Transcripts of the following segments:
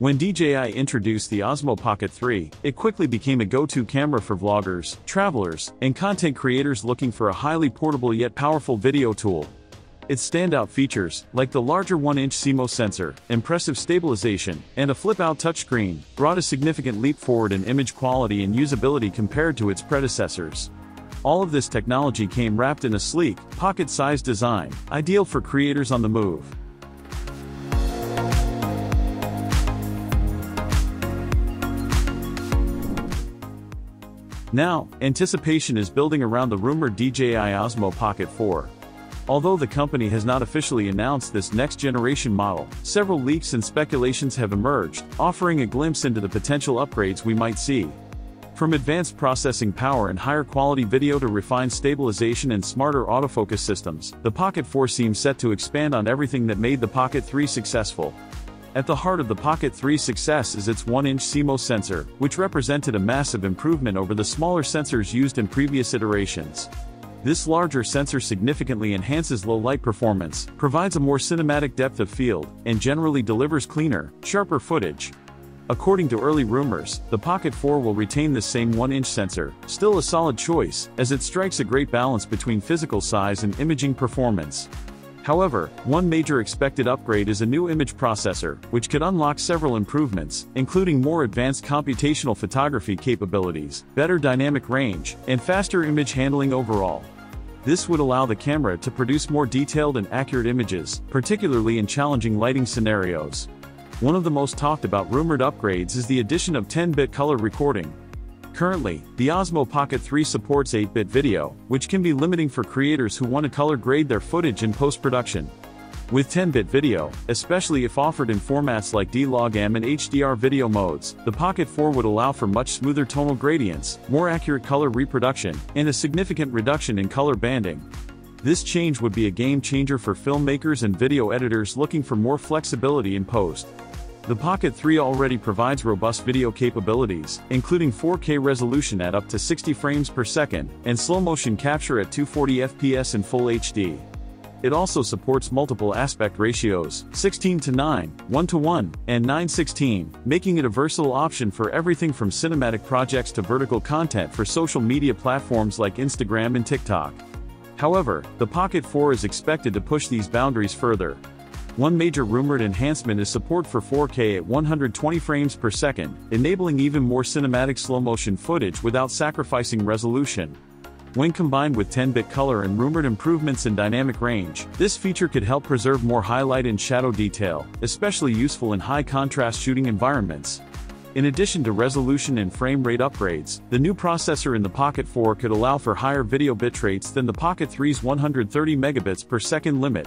When DJI introduced the Osmo Pocket 3, it quickly became a go-to camera for vloggers, travelers, and content creators looking for a highly portable yet powerful video tool. Its standout features, like the larger 1-inch CMOS sensor, impressive stabilization, and a flip-out touchscreen, brought a significant leap forward in image quality and usability compared to its predecessors. All of this technology came wrapped in a sleek, pocket-sized design, ideal for creators on the move. Now, anticipation is building around the rumored DJI Osmo Pocket 4. Although the company has not officially announced this next-generation model, several leaks and speculations have emerged, offering a glimpse into the potential upgrades we might see. From advanced processing power and higher quality video to refined stabilization and smarter autofocus systems, the Pocket 4 seems set to expand on everything that made the Pocket 3 successful. At the heart of the Pocket 3's success is its 1-inch CMOS sensor, which represented a massive improvement over the smaller sensors used in previous iterations. This larger sensor significantly enhances low-light performance, provides a more cinematic depth of field, and generally delivers cleaner, sharper footage. According to early rumors, the Pocket 4 will retain the same 1-inch sensor, still a solid choice, as it strikes a great balance between physical size and imaging performance. However, one major expected upgrade is a new image processor, which could unlock several improvements, including more advanced computational photography capabilities, better dynamic range, and faster image handling overall. This would allow the camera to produce more detailed and accurate images, particularly in challenging lighting scenarios. One of the most talked about rumored upgrades is the addition of 10-bit color recording, Currently, the Osmo Pocket 3 supports 8-bit video, which can be limiting for creators who want to color grade their footage in post-production. With 10-bit video, especially if offered in formats like D-Log-M and HDR video modes, the Pocket 4 would allow for much smoother tonal gradients, more accurate color reproduction, and a significant reduction in color banding. This change would be a game changer for filmmakers and video editors looking for more flexibility in post. The Pocket 3 already provides robust video capabilities, including 4K resolution at up to 60 frames per second, and slow-motion capture at 240 FPS in Full HD. It also supports multiple aspect ratios, 16 to 9, 1 to 1, and 9 16, making it a versatile option for everything from cinematic projects to vertical content for social media platforms like Instagram and TikTok. However, the Pocket 4 is expected to push these boundaries further, one major rumored enhancement is support for 4K at 120 frames per second, enabling even more cinematic slow-motion footage without sacrificing resolution. When combined with 10-bit color and rumored improvements in dynamic range, this feature could help preserve more highlight and shadow detail, especially useful in high-contrast shooting environments. In addition to resolution and frame rate upgrades, the new processor in the Pocket 4 could allow for higher video bitrates than the Pocket 3's 130 megabits per second limit,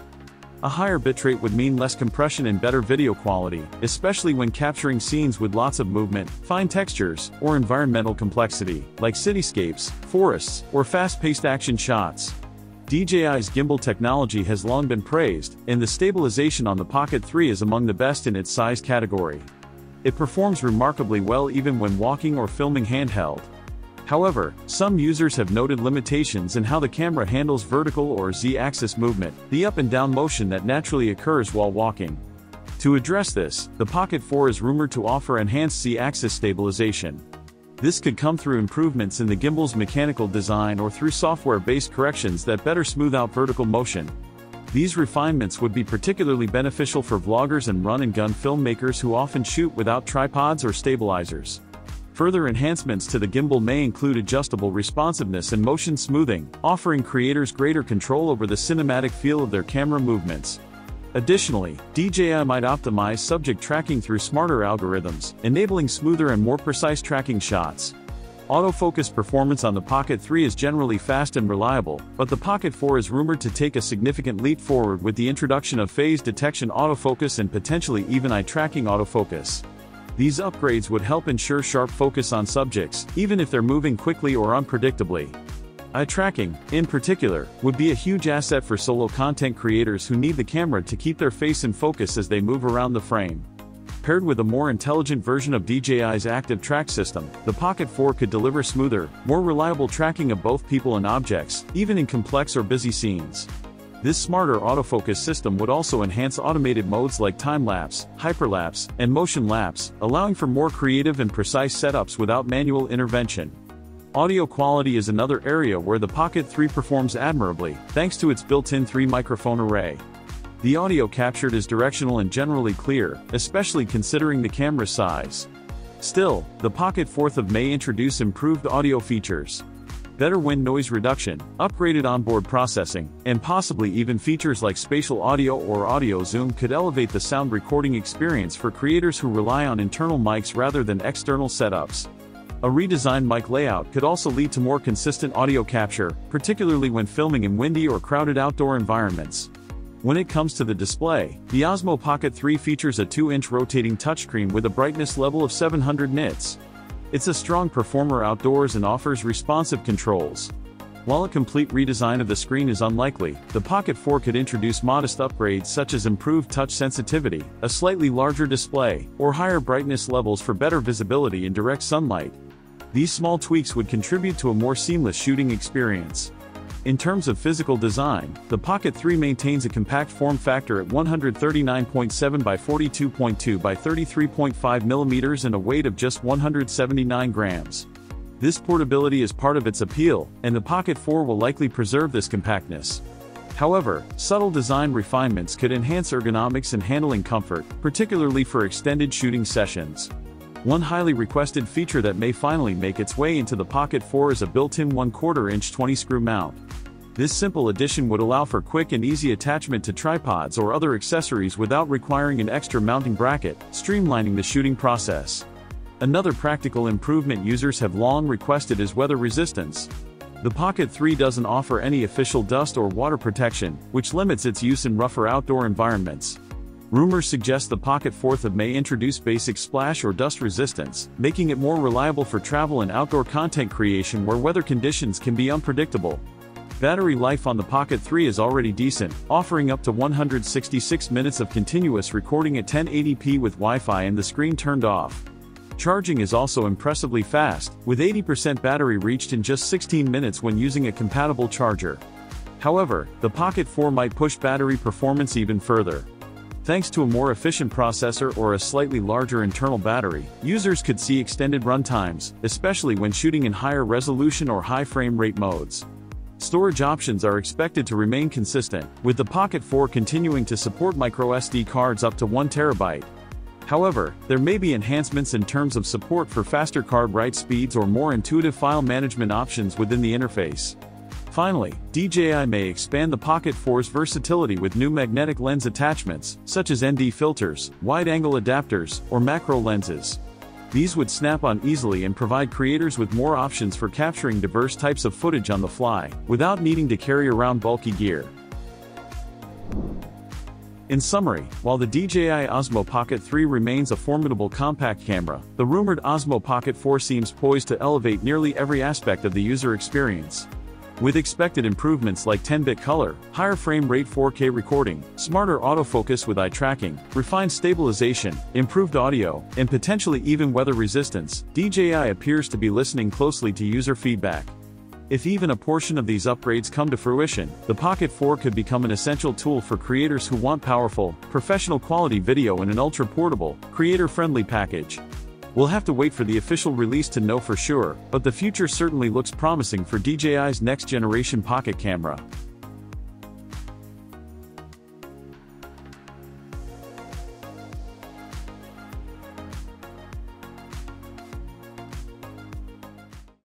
a higher bitrate would mean less compression and better video quality, especially when capturing scenes with lots of movement, fine textures, or environmental complexity, like cityscapes, forests, or fast-paced action shots. DJI's gimbal technology has long been praised, and the stabilization on the Pocket 3 is among the best in its size category. It performs remarkably well even when walking or filming handheld. However, some users have noted limitations in how the camera handles vertical or Z-axis movement, the up and down motion that naturally occurs while walking. To address this, the Pocket 4 is rumored to offer enhanced Z-axis stabilization. This could come through improvements in the gimbal's mechanical design or through software-based corrections that better smooth out vertical motion. These refinements would be particularly beneficial for vloggers and run-and-gun filmmakers who often shoot without tripods or stabilizers. Further enhancements to the gimbal may include adjustable responsiveness and motion smoothing, offering creators greater control over the cinematic feel of their camera movements. Additionally, DJI might optimize subject tracking through smarter algorithms, enabling smoother and more precise tracking shots. Autofocus performance on the Pocket 3 is generally fast and reliable, but the Pocket 4 is rumored to take a significant leap forward with the introduction of phase detection autofocus and potentially even eye tracking autofocus. These upgrades would help ensure sharp focus on subjects, even if they're moving quickly or unpredictably. Eye tracking, in particular, would be a huge asset for solo content creators who need the camera to keep their face in focus as they move around the frame. Paired with a more intelligent version of DJI's active track system, the Pocket 4 could deliver smoother, more reliable tracking of both people and objects, even in complex or busy scenes. This smarter autofocus system would also enhance automated modes like time-lapse, hyperlapse, and motion lapse, allowing for more creative and precise setups without manual intervention. Audio quality is another area where the Pocket 3 performs admirably, thanks to its built-in 3-microphone array. The audio captured is directional and generally clear, especially considering the camera size. Still, the Pocket 4th of May introduce improved audio features better wind noise reduction, upgraded onboard processing, and possibly even features like spatial audio or audio zoom could elevate the sound recording experience for creators who rely on internal mics rather than external setups. A redesigned mic layout could also lead to more consistent audio capture, particularly when filming in windy or crowded outdoor environments. When it comes to the display, the Osmo Pocket 3 features a 2-inch rotating touchscreen with a brightness level of 700 nits. It's a strong performer outdoors and offers responsive controls. While a complete redesign of the screen is unlikely, the Pocket 4 could introduce modest upgrades such as improved touch sensitivity, a slightly larger display, or higher brightness levels for better visibility in direct sunlight. These small tweaks would contribute to a more seamless shooting experience. In terms of physical design, the Pocket 3 maintains a compact form factor at 139.7 by 42.2 by 33.5 millimeters and a weight of just 179 grams. This portability is part of its appeal, and the Pocket 4 will likely preserve this compactness. However, subtle design refinements could enhance ergonomics and handling comfort, particularly for extended shooting sessions. One highly requested feature that may finally make its way into the Pocket 4 is a built-in 1 4 inch 20-screw mount. This simple addition would allow for quick and easy attachment to tripods or other accessories without requiring an extra mounting bracket, streamlining the shooting process. Another practical improvement users have long requested is weather resistance. The Pocket 3 doesn't offer any official dust or water protection, which limits its use in rougher outdoor environments. Rumors suggest the Pocket 4th of May introduce basic splash or dust resistance, making it more reliable for travel and outdoor content creation where weather conditions can be unpredictable. Battery life on the Pocket 3 is already decent, offering up to 166 minutes of continuous recording at 1080p with Wi-Fi and the screen turned off. Charging is also impressively fast, with 80% battery reached in just 16 minutes when using a compatible charger. However, the Pocket 4 might push battery performance even further. Thanks to a more efficient processor or a slightly larger internal battery, users could see extended run times, especially when shooting in higher resolution or high frame rate modes. Storage options are expected to remain consistent, with the Pocket 4 continuing to support microSD cards up to 1TB. However, there may be enhancements in terms of support for faster card write speeds or more intuitive file management options within the interface. Finally, DJI may expand the Pocket 4's versatility with new magnetic lens attachments, such as ND filters, wide-angle adapters, or macro lenses. These would snap on easily and provide creators with more options for capturing diverse types of footage on the fly, without needing to carry around bulky gear. In summary, while the DJI Osmo Pocket 3 remains a formidable compact camera, the rumored Osmo Pocket 4 seems poised to elevate nearly every aspect of the user experience. With expected improvements like 10-bit color, higher frame rate 4K recording, smarter autofocus with eye tracking, refined stabilization, improved audio, and potentially even weather resistance, DJI appears to be listening closely to user feedback. If even a portion of these upgrades come to fruition, the Pocket 4 could become an essential tool for creators who want powerful, professional quality video in an ultra-portable, creator-friendly package. We'll have to wait for the official release to know for sure, but the future certainly looks promising for DJI's next generation pocket camera.